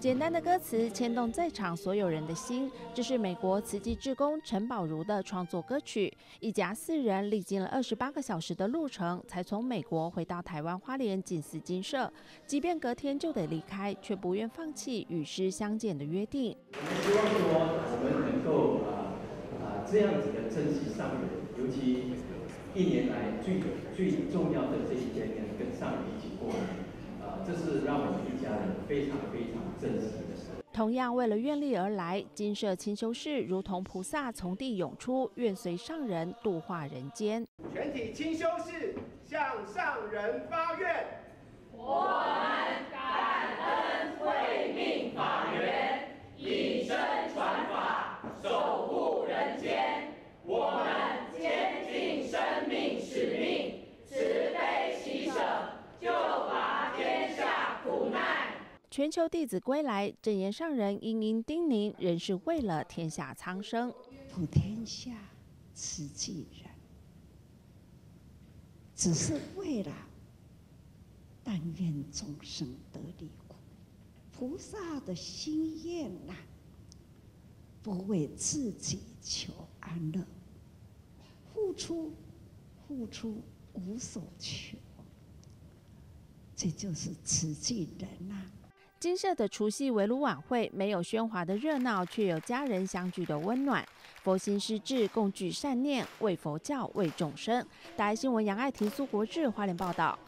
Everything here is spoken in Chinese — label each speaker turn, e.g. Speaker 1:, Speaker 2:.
Speaker 1: 简单的歌词牵动在场所有人的心这是美国慈济志工陈宝如的创作歌曲。一家四人历经了二十八个小时的路程才从美国回到台湾花莲锦四金社即便隔天就得离开却不愿放弃与诗相见的约定。
Speaker 2: 希望说我们能够啊这样子的珍惜上面尤其一年来最最重要的这一天呢，跟上人一起过年。这是让我们一家人非常非常珍惜的事。
Speaker 1: 同样为了愿力而来，金舍清修士如同菩萨从地涌出，愿随上人度化人间。
Speaker 3: 全体清修士向上人发愿，
Speaker 1: 全球弟子归来，正言上人殷殷叮咛，仍是为了天下苍生，
Speaker 4: 普天下慈济人，只是为了但愿众生得离苦。菩萨的心愿呐，不为自己求安乐，付出，付出无所求。这就是慈济人呐。
Speaker 1: 金色的除夕围炉晚会没有喧哗的热闹，却有家人相聚的温暖。佛心施智，共聚善念，为佛教，为众生。大爱新闻杨爱婷、苏国志花莲报道。